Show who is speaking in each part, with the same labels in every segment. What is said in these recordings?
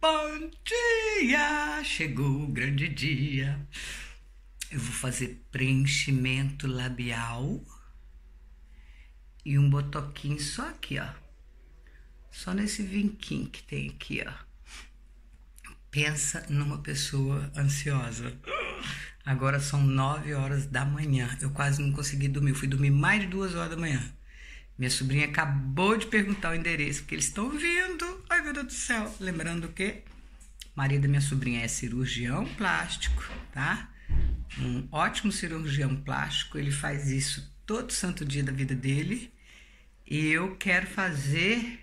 Speaker 1: Bom dia! Chegou o grande dia. Eu vou fazer preenchimento labial e um botoquinho só aqui, ó. Só nesse vinquinho que tem aqui, ó. Pensa numa pessoa ansiosa. Agora são nove horas da manhã. Eu quase não consegui dormir. Eu fui dormir mais de duas horas da manhã. Minha sobrinha acabou de perguntar o endereço, porque eles estão vindo. Ai, meu Deus do céu. Lembrando que marido da minha sobrinha é cirurgião plástico, tá? Um ótimo cirurgião plástico. Ele faz isso todo santo dia da vida dele. E eu quero fazer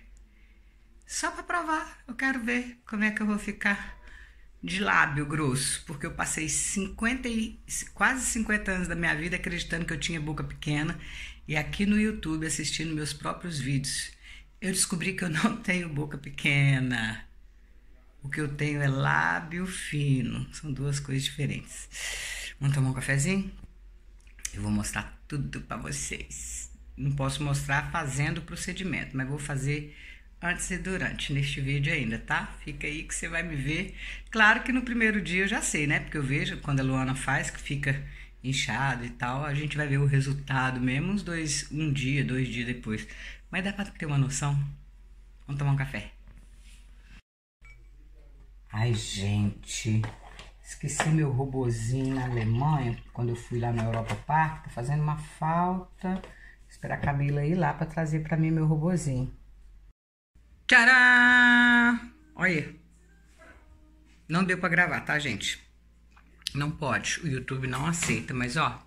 Speaker 1: só para provar. Eu quero ver como é que eu vou ficar de lábio grosso, porque eu passei 50 e, quase 50 anos da minha vida acreditando que eu tinha boca pequena e aqui no YouTube assistindo meus próprios vídeos, eu descobri que eu não tenho boca pequena. O que eu tenho é lábio fino. São duas coisas diferentes. Vamos tomar um cafezinho? Eu vou mostrar tudo para vocês. Não posso mostrar fazendo o procedimento, mas vou fazer antes e durante neste vídeo ainda, tá? Fica aí que você vai me ver. Claro que no primeiro dia eu já sei, né? Porque eu vejo quando a Luana faz que fica inchado e tal, a gente vai ver o resultado mesmo uns dois, um dia, dois dias depois. Mas dá pra ter uma noção? Vamos tomar um café. Ai, gente, esqueci meu robozinho na Alemanha, quando eu fui lá na Europa Park, tá fazendo uma falta. Vou esperar a Camila ir lá para trazer para mim meu robozinho. Tcharam! Olha. Não deu para gravar, tá, gente? Não pode. O YouTube não aceita, mas ó.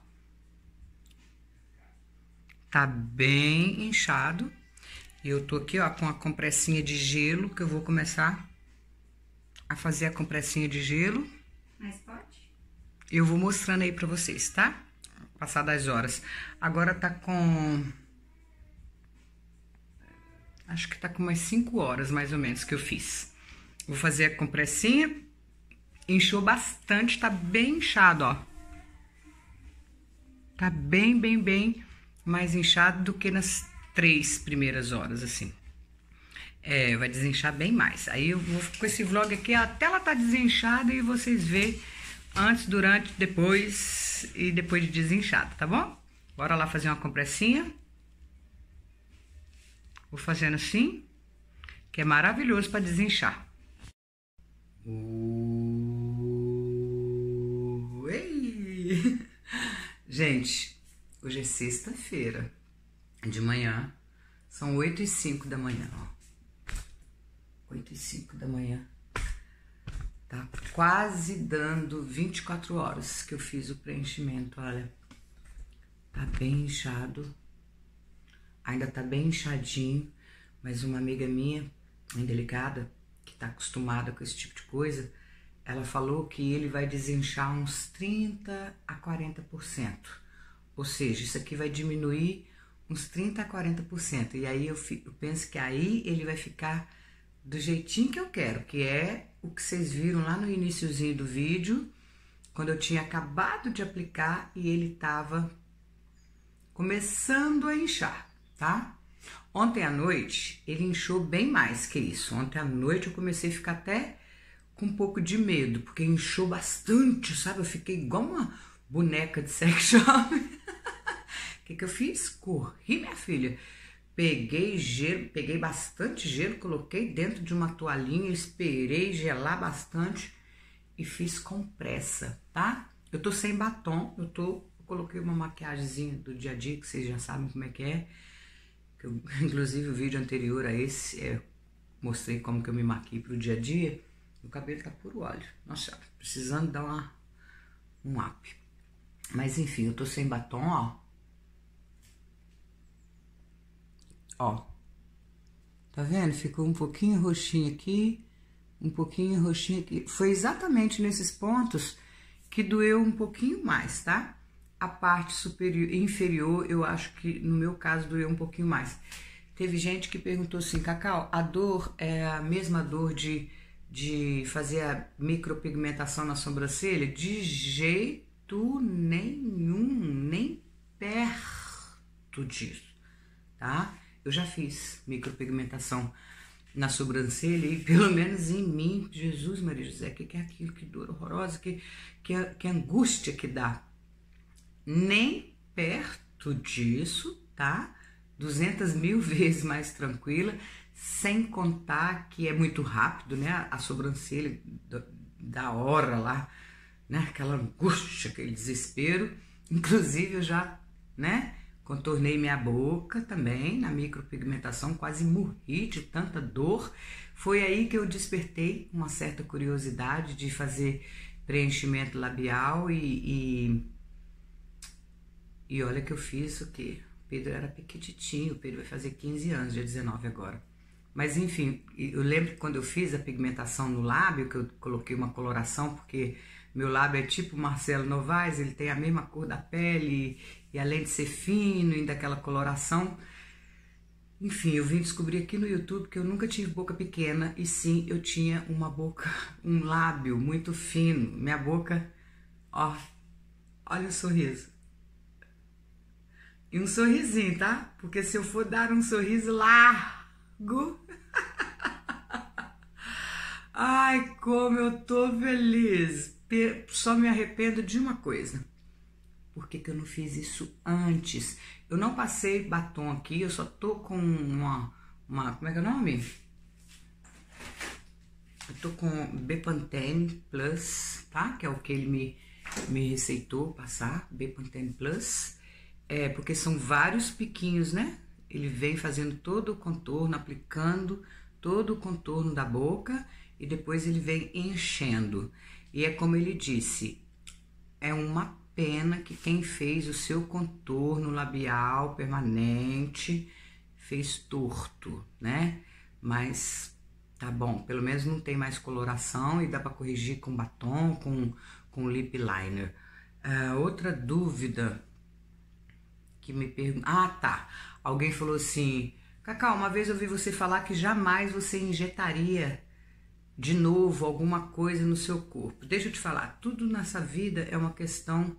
Speaker 1: Tá bem inchado. E eu tô aqui, ó, com a compressinha de gelo, que eu vou começar a fazer a compressinha de gelo.
Speaker 2: Mas pode?
Speaker 1: Eu vou mostrando aí pra vocês, tá? Passar das horas. Agora tá com Acho que tá com umas 5 horas, mais ou menos, que eu fiz. Vou fazer a compressinha. Inchou bastante, tá bem inchado, ó. Tá bem, bem, bem mais inchado do que nas três primeiras horas, assim. É, vai desinchar bem mais. Aí eu vou com esse vlog aqui até ela tá desinchada e vocês vê antes, durante, depois e depois de desinchado, tá bom? Bora lá fazer uma compressinha. Vou fazendo assim, que é maravilhoso para desinchar. Ui. Gente, hoje é sexta-feira, de manhã, são 8 e 5 da manhã, ó. 8 e 5 da manhã. Tá quase dando 24 horas que eu fiz o preenchimento, olha. Tá bem inchado ainda tá bem inchadinho, mas uma amiga minha, indelicada, que tá acostumada com esse tipo de coisa, ela falou que ele vai desinchar uns 30 a 40%. Ou seja, isso aqui vai diminuir uns 30 a 40%. E aí eu, eu penso que aí ele vai ficar do jeitinho que eu quero, que é o que vocês viram lá no iníciozinho do vídeo, quando eu tinha acabado de aplicar e ele tava começando a inchar tá? Ontem à noite ele inchou bem mais que isso. Ontem à noite eu comecei a ficar até com um pouco de medo, porque inchou bastante, sabe? Eu fiquei igual uma boneca de sex shop. Que eu fiz? Corri, minha filha. Peguei gelo, peguei bastante gelo, coloquei dentro de uma toalhinha, esperei gelar bastante e fiz com pressa, tá? Eu tô sem batom, eu tô, eu coloquei uma maquiagemzinha do dia a dia, que vocês já sabem como é que é que eu, inclusive o vídeo anterior a esse, é, mostrei como que eu me maquei pro dia a dia, o cabelo tá puro óleo. Nossa, precisando dar uma, um up. Mas enfim, eu tô sem batom, ó. Ó. Tá vendo? Ficou um pouquinho roxinho aqui, um pouquinho roxinho aqui. Foi exatamente nesses pontos que doeu um pouquinho mais, tá? a parte superior, inferior, eu acho que no meu caso doeu um pouquinho mais. Teve gente que perguntou assim, Cacau, a dor é a mesma dor de, de fazer a micropigmentação na sobrancelha? De jeito nenhum, nem perto disso, tá? Eu já fiz micropigmentação na sobrancelha e pelo menos em mim, Jesus Maria José, que, que é aquilo, que dor horrorosa, que, que, que angústia que dá. Nem perto disso, tá? 200 mil vezes mais tranquila, sem contar que é muito rápido, né? A sobrancelha da hora lá, né? Aquela angústia, aquele desespero. Inclusive eu já, né? Contornei minha boca também na micropigmentação, quase morri de tanta dor. Foi aí que eu despertei uma certa curiosidade de fazer preenchimento labial e, e, e olha que eu fiz o que? Pedro era pequititinho, o Pedro vai fazer 15 anos, dia 19 agora. Mas enfim, eu lembro que quando eu fiz a pigmentação no lábio, que eu coloquei uma coloração, porque meu lábio é tipo Marcelo Novaes, ele tem a mesma cor da pele, e além de ser fino e daquela coloração. Enfim, eu vim descobrir aqui no YouTube que eu nunca tive boca pequena, e sim, eu tinha uma boca, um lábio muito fino. Minha boca, ó, olha o sorriso. E um sorrisinho, tá? Porque se eu for dar um sorriso largo, Ai, como eu tô feliz. Só me arrependo de uma coisa. Por que, que eu não fiz isso antes? Eu não passei batom aqui, eu só tô com uma. uma como é que é o nome? Eu tô com Bepantene Plus, tá? Que é o que ele me, me receitou passar, Bepantene Plus. É, porque são vários piquinhos, né? Ele vem fazendo todo o contorno, aplicando todo o contorno da boca e depois ele vem enchendo. E é como ele disse, é uma pena que quem fez o seu contorno labial permanente fez torto, né? Mas tá bom, pelo menos não tem mais coloração e dá para corrigir com batom, com, com lip liner. Uh, outra dúvida que me pergunta. Ah, tá. Alguém falou assim: Cacau, uma vez eu ouvi você falar que jamais você injetaria de novo alguma coisa no seu corpo. Deixa eu te falar, tudo nessa vida é uma questão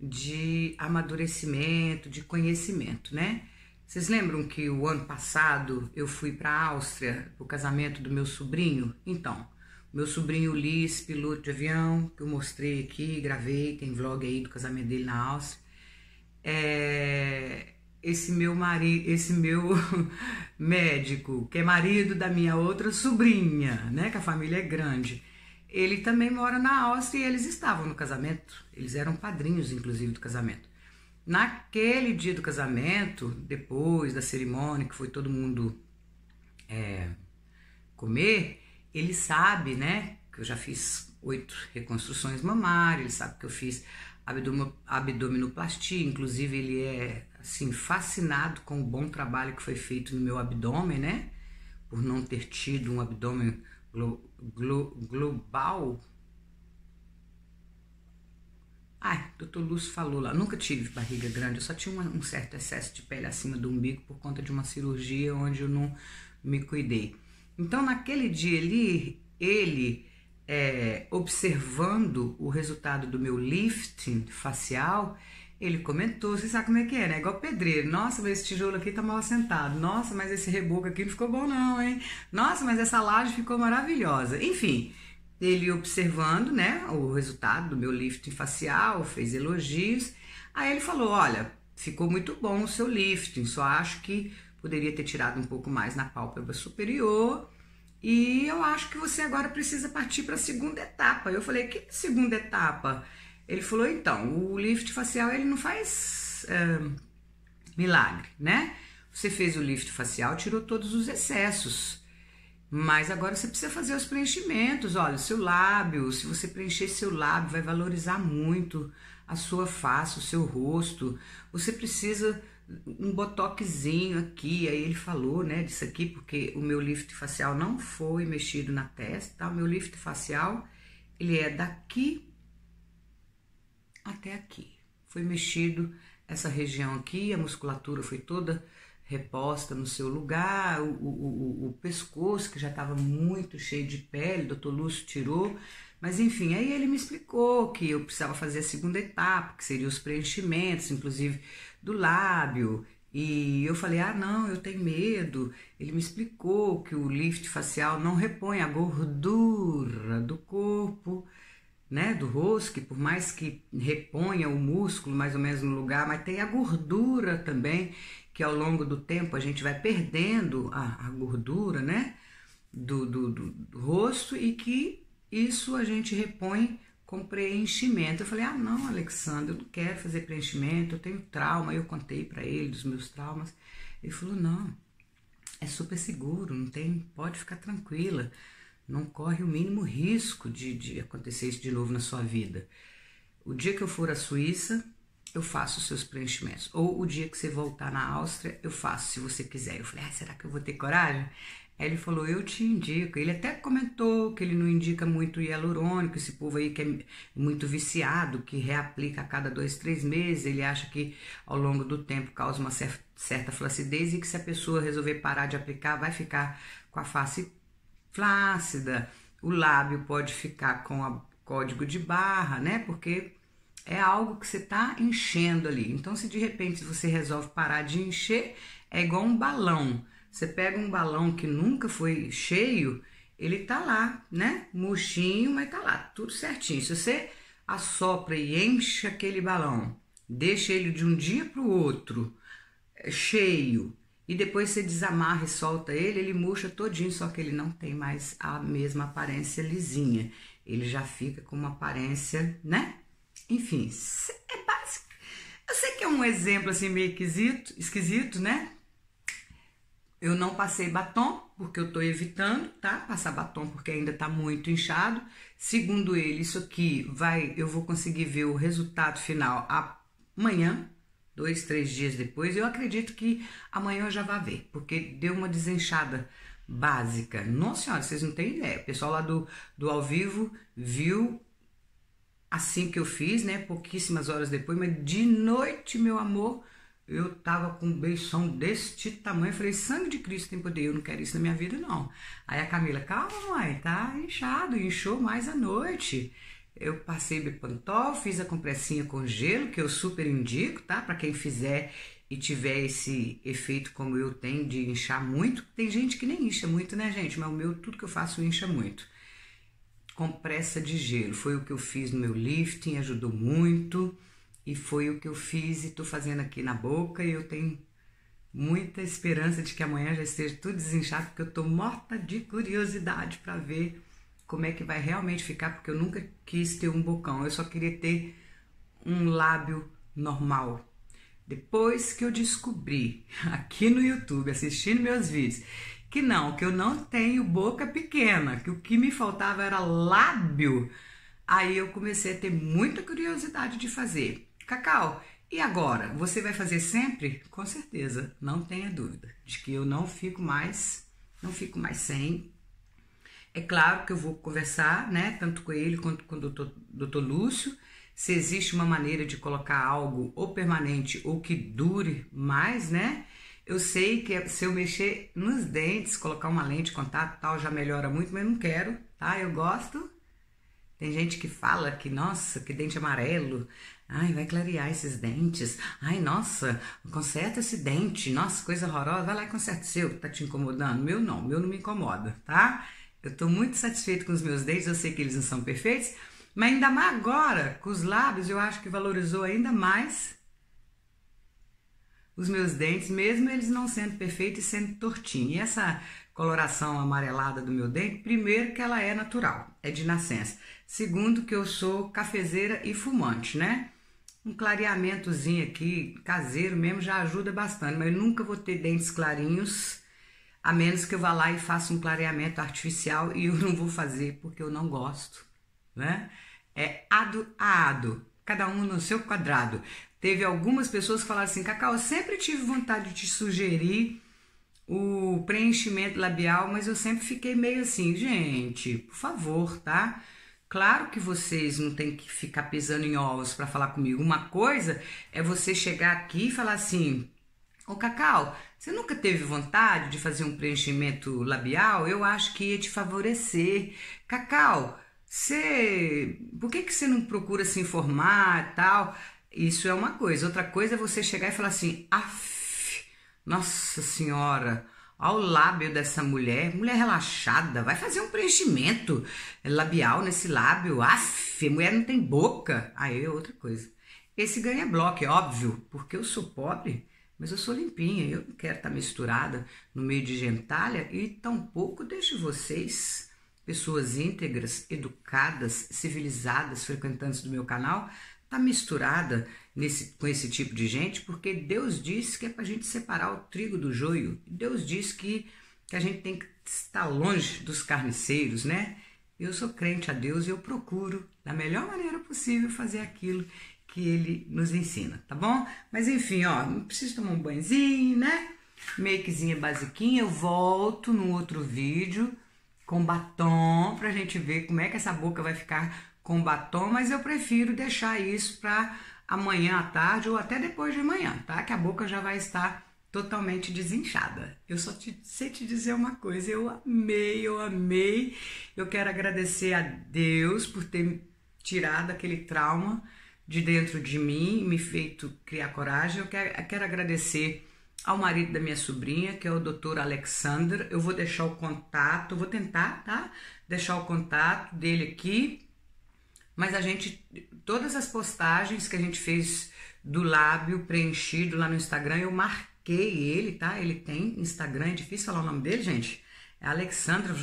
Speaker 1: de amadurecimento, de conhecimento, né? Vocês lembram que o ano passado eu fui para a Áustria para o casamento do meu sobrinho? Então, meu sobrinho Liz, piloto de avião, que eu mostrei aqui, gravei, tem vlog aí do casamento dele na Áustria. É, esse meu marido, esse meu médico, que é marido da minha outra sobrinha, né, que a família é grande, ele também mora na Áustria e eles estavam no casamento, eles eram padrinhos inclusive do casamento. Naquele dia do casamento, depois da cerimônia, que foi todo mundo é, comer, ele sabe, né, que eu já fiz oito reconstruções mamárias, ele sabe que eu fiz abdominoplastia, inclusive ele é assim fascinado com o bom trabalho que foi feito no meu abdômen, né? Por não ter tido um abdômen glo, glo, global. Ai, doutor Lúcio falou lá, nunca tive barriga grande, eu só tinha uma, um certo excesso de pele acima do umbigo por conta de uma cirurgia onde eu não me cuidei. Então, naquele dia ali, ele é, observando o resultado do meu lifting facial, ele comentou, você sabe como é que é, né? Igual pedreiro. Nossa, mas esse tijolo aqui tá mal assentado. Nossa, mas esse reboco aqui não ficou bom não, hein? Nossa, mas essa laje ficou maravilhosa. Enfim, ele observando, né, o resultado do meu lifting facial, fez elogios. Aí ele falou, olha, ficou muito bom o seu lifting, só acho que poderia ter tirado um pouco mais na pálpebra superior e eu acho que você agora precisa partir para a segunda etapa. Eu falei, que segunda etapa? Ele falou, então, o lift facial ele não faz milagre, né? Você fez o lift facial, tirou todos os excessos. Mas agora você precisa fazer os preenchimentos. Olha, seu lábio, se você preencher seu lábio, vai valorizar muito a sua face, o seu rosto. Você precisa um botoxinho aqui, aí ele falou, né, disso aqui, porque o meu lift facial não foi mexido na testa, tá? O meu lift facial, ele é daqui até aqui. Foi mexido essa região aqui, a musculatura foi toda reposta no seu lugar, o, o, o, o pescoço, que já estava muito cheio de pele, o doutor Lúcio tirou, mas enfim, aí ele me explicou que eu precisava fazer a segunda etapa, que seria os preenchimentos, inclusive do lábio, E eu falei: ah, não, eu tenho medo. Ele me explicou que o lift facial não repõe a gordura do corpo, né, do rosto, que por mais que reponha o músculo mais ou menos no lugar, mas tem a gordura também, que ao longo do tempo a gente vai perdendo a, a gordura, né, do, do, do, do rosto e que isso a gente repõe com preenchimento. Eu falei: ah, não, Alexandre, eu não quero fazer preenchimento, eu tenho trauma. Eu contei para ele dos meus traumas. Ele falou: não, é super seguro, não tem, pode ficar tranquila, não corre o mínimo risco de, de acontecer isso de novo na sua vida. O dia que eu for à Suíça, eu faço os seus preenchimentos. Ou o dia que você voltar na Áustria, eu faço, se você quiser. Eu falei, ah, será que eu vou ter coragem? Aí ele falou, eu te indico. Ele até comentou que ele não indica muito hialurônico, esse povo aí que é muito viciado, que reaplica a cada dois, três meses. Ele acha que ao longo do tempo causa uma certa flacidez e que se a pessoa resolver parar de aplicar, vai ficar com a face flácida. O lábio pode ficar com o código de barra, né? Porque é algo que você está enchendo ali. Então, se de repente você resolve parar de encher, é igual um balão. Você pega um balão que nunca foi cheio, ele tá lá, né? Murchinho, mas tá lá, tudo certinho. Se você assopra e enche aquele balão, deixa ele de um dia para o outro é, cheio e depois você desamarra e solta ele, ele murcha todinho, só que ele não tem mais a mesma aparência lisinha. Ele já fica com uma aparência, né? Enfim, é básico. Eu sei que é um exemplo assim meio esquisito, esquisito, né? Eu não passei batom, porque eu tô evitando, tá? Passar batom porque ainda tá muito inchado. Segundo ele, isso aqui vai, eu vou conseguir ver o resultado final amanhã, dois, três dias depois. Eu acredito que amanhã eu já vá ver, porque deu uma desenchada básica. Nossa senhora, vocês não têm ideia. O pessoal lá do, do ao vivo viu assim que eu fiz, né? Pouquíssimas horas depois, mas de noite, meu amor, eu tava com um beição deste tamanho. Eu falei, sangue de Cristo tem poder, eu não quero isso na minha vida, não. Aí a Camila, calma, mãe, tá inchado, inchou mais à noite. Eu passei Bepantol, fiz a compressinha com gelo, que eu super indico, tá? Para quem fizer e tiver esse efeito como eu tenho de inchar muito. Tem gente que nem incha muito, né, gente? Mas o meu, tudo que eu faço incha muito. Compressa de gelo, foi o que eu fiz no meu lifting, ajudou muito. E foi o que eu fiz e estou fazendo aqui na boca. E eu tenho muita esperança de que amanhã já esteja tudo desinchado, porque eu estou morta de curiosidade para ver como é que vai realmente ficar, porque eu nunca quis ter um bocão, eu só queria ter um lábio normal. Depois que eu descobri aqui no YouTube, assistindo meus vídeos, que não, que eu não tenho boca pequena, que o que me faltava era lábio, aí eu comecei a ter muita curiosidade de fazer. Cacau, e agora? Você vai fazer sempre? Com certeza, não tenha dúvida de que eu não fico mais, não fico mais sem. É claro que eu vou conversar, né, tanto com ele quanto com o doutor, Lúcio, se existe uma maneira de colocar algo ou permanente ou que dure mais, né? Eu sei que se eu mexer nos dentes, colocar uma lente de contato tal, já melhora muito, mas não quero, tá? Eu gosto. Tem gente que fala que, nossa, que dente amarelo, Ai, vai clarear esses dentes. Ai, nossa, conserta esse dente. Nossa, coisa horrorosa. Vai lá e conserta seu, tá te incomodando. Meu não, meu não me incomoda, tá? Eu tô muito satisfeito com os meus dentes, eu sei que eles não são perfeitos, mas ainda mais agora, com os lábios, eu acho que valorizou ainda mais os meus dentes, mesmo eles não sendo perfeitos e sendo tortinhos. E essa coloração amarelada do meu dente, primeiro que ela é natural, é de nascença. Segundo que eu sou cafezeira e fumante, né? Um clareamentozinho aqui, caseiro mesmo, já ajuda bastante, mas eu nunca vou ter dentes clarinhos, a menos que eu vá lá e faça um clareamento artificial e eu não vou fazer porque eu não gosto, né? É ado a ado, cada um no seu quadrado. Teve algumas pessoas que falaram assim: Cacau, eu sempre tive vontade de te sugerir o preenchimento labial, mas eu sempre fiquei meio assim, gente, por favor, tá? Claro que vocês não tem que ficar pisando em ovos para falar comigo. Uma coisa é você chegar aqui e falar assim: Ô Cacau, você nunca teve vontade de fazer um preenchimento labial? Eu acho que ia te favorecer. Cacau, você. Por que, que você não procura se informar e tal? Isso é uma coisa. Outra coisa é você chegar e falar assim: Af, Nossa Senhora, ao lábio dessa mulher, mulher relaxada, vai fazer um preenchimento labial nesse lábio. Aff, mulher não tem boca. Aí é outra coisa. Esse ganha bloco, é óbvio, porque eu sou pobre, mas eu sou limpinha, eu não quero estar misturada no meio de gentalha e tampouco deixo vocês, pessoas íntegras, educadas, civilizadas, frequentantes do meu canal, tá misturada nesse, com esse tipo de gente, porque Deus disse que é para a gente separar o trigo do joio. Deus disse que, que a gente tem que estar longe dos carniceiros, né? Eu sou crente a Deus e eu procuro, da melhor maneira possível, fazer aquilo que ele nos ensina, tá bom? Mas enfim, ó, não preciso tomar um banhozinho, né? Makezinha basiquinha, eu volto no outro vídeo com batom pra gente ver como é que essa boca vai ficar com batom, mas eu prefiro deixar isso para amanhã à tarde ou até depois de amanhã, tá? Que a boca já vai estar totalmente desinchada. Eu só te, sei te dizer uma coisa, eu amei, eu amei. Eu quero agradecer a Deus por ter tirado aquele trauma de dentro de mim, me feito criar coragem. Eu quero, eu quero agradecer ao marido da minha sobrinha, que é o Dr. Alexander. Eu vou deixar o contato, vou tentar, tá? Deixar o contato dele aqui. Mas a gente, todas as postagens que a gente fez do lábio preenchido lá no Instagram, eu marquei ele, tá? Ele tem Instagram, é difícil falar o nome dele, gente. É Alexandra.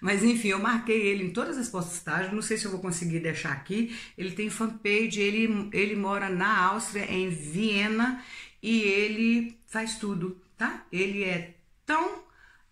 Speaker 1: Mas enfim, eu marquei ele em todas as postagens, não sei se eu vou conseguir deixar aqui. Ele tem fanpage, ele, ele mora na Áustria, em Viena, e ele faz tudo, tá? Ele é tão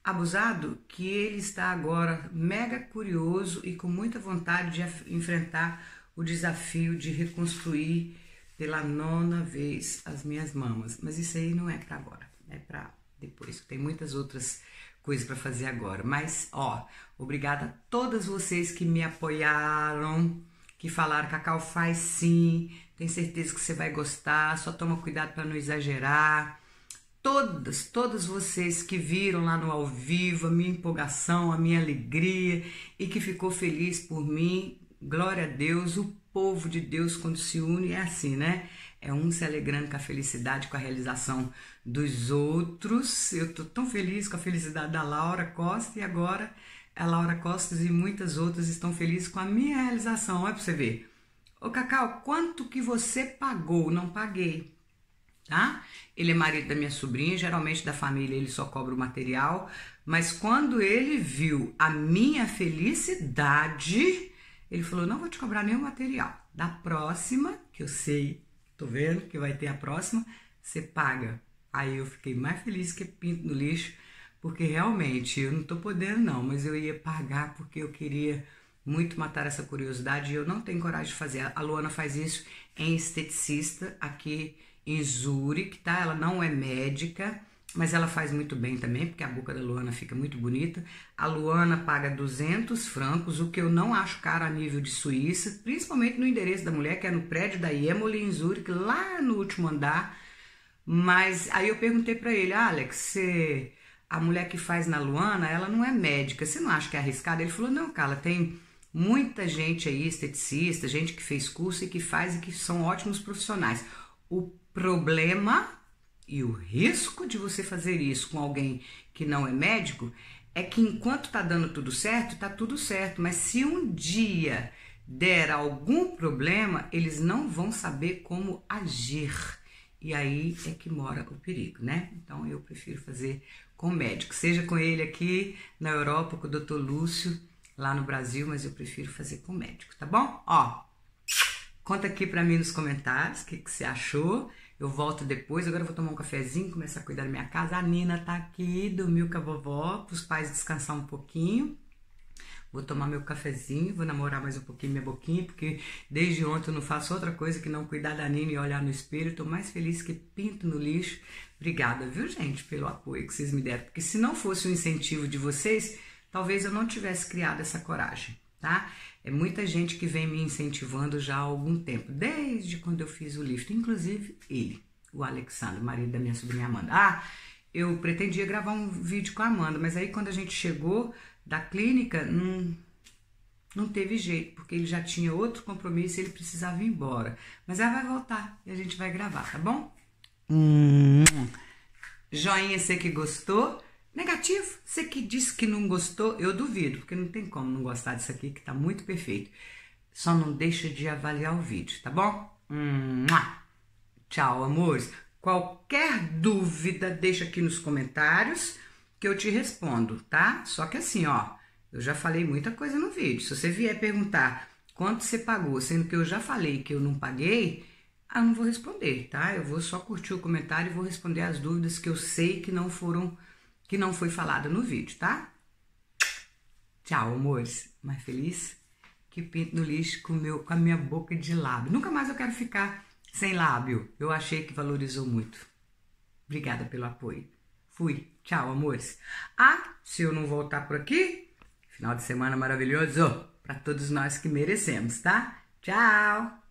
Speaker 1: abusado que ele está agora mega curioso e com muita vontade de enfrentar o desafio de reconstruir pela nona vez as minhas mamas. Mas isso aí não é para agora, é para depois. Tem muitas outras coisa para fazer agora. Mas, ó, obrigada a todas vocês que me apoiaram, que falaram, Cacau, faz sim, tenho certeza que você vai gostar, só toma cuidado para não exagerar. Todas, todas vocês que viram lá no ao vivo a minha empolgação, a minha alegria e que ficou feliz por mim, glória a Deus, o povo de Deus quando se une é assim, né? É um se alegrando com a felicidade, com a realização dos outros. Eu tô tão feliz com a felicidade da Laura Costa e agora a Laura Costa e muitas outras estão felizes com a minha realização. Olha para você ver. Ô Cacau, quanto que você pagou? Não paguei, tá? Ele é marido da minha sobrinha, geralmente da família ele só cobra o material, mas quando ele viu a minha felicidade, ele falou: "Não vou te cobrar nenhum material. Da próxima, que eu sei, tô vendo que vai ter a próxima, você paga Aí eu fiquei mais feliz que pinto no lixo, porque realmente eu não tô podendo não, mas eu ia pagar porque eu queria muito matar essa curiosidade e eu não tenho coragem de fazer. A Luana faz isso em esteticista aqui em Zurich, tá? Ela não é médica, mas ela faz muito bem também, porque a boca da Luana fica muito bonita. A Luana paga 200 francos, o que eu não acho caro a nível de Suíça, principalmente no endereço da mulher, que é no prédio da Emily em Zurich, lá no último andar. Mas aí eu perguntei para ele, Alex, você, a mulher que faz na Luana, ela não é médica, você não acha que é arriscado? Ele falou, não, Carla, tem muita gente aí, esteticista, gente que fez curso e que faz e que são ótimos profissionais. O problema e o risco de você fazer isso com alguém que não é médico é que enquanto tá dando tudo certo, tá tudo certo, mas se um dia der algum problema, eles não vão saber como agir. E aí é que mora o perigo, né? Então eu prefiro fazer com médico, seja com ele aqui na Europa, com o Dr. Lúcio lá no Brasil, mas eu prefiro fazer com médico, tá bom? Ó, conta aqui para mim nos comentários o que, que você achou. Eu volto depois, agora eu vou tomar um cafezinho, começar a cuidar da minha casa. A Nina tá aqui, dormiu com a vovó, para os pais descansar um pouquinho. Vou tomar meu cafezinho, vou namorar mais um pouquinho minha boquinha, porque desde ontem eu não faço outra coisa que não cuidar da Nina e olhar no espelho. Estou mais feliz que pinto no lixo. Obrigada, viu, gente, pelo apoio que vocês me deram. Porque se não fosse o incentivo de vocês, talvez eu não tivesse criado essa coragem, tá? É muita gente que vem me incentivando já há algum tempo, desde quando eu fiz o lift, inclusive ele, o Alexandre, marido da minha sobrinha Amanda. Ah, eu pretendia gravar um vídeo com a Amanda, mas aí quando a gente chegou da clínica, hum, não teve jeito, porque ele já tinha outro compromisso e ele precisava ir embora. Mas ela vai voltar e a gente vai gravar, tá bom? Hum. Joinha, você que gostou. Negativo, você que disse que não gostou, eu duvido, porque não tem como não gostar disso aqui, que tá muito perfeito. Só não deixa de avaliar o vídeo, tá bom? Tchau, amores. Qualquer dúvida, deixa aqui nos comentários que eu te respondo, tá? Só que assim, ó, eu já falei muita coisa no vídeo. Se você vier perguntar quanto você pagou, sendo que eu já falei que eu não paguei, ah, não vou responder, tá? Eu vou só curtir o comentário e vou responder as dúvidas que eu sei que não foram, que não foi falada no vídeo, tá? Tchau, amores. Mais feliz que pinto no lixo com, meu, com a minha boca de lábio. Nunca mais eu quero ficar sem lábio. Eu achei que valorizou muito. Obrigada pelo apoio. Fui. Tchau, amores. Ah, se eu não voltar por aqui, final de semana maravilhoso para todos nós que merecemos, tá? Tchau.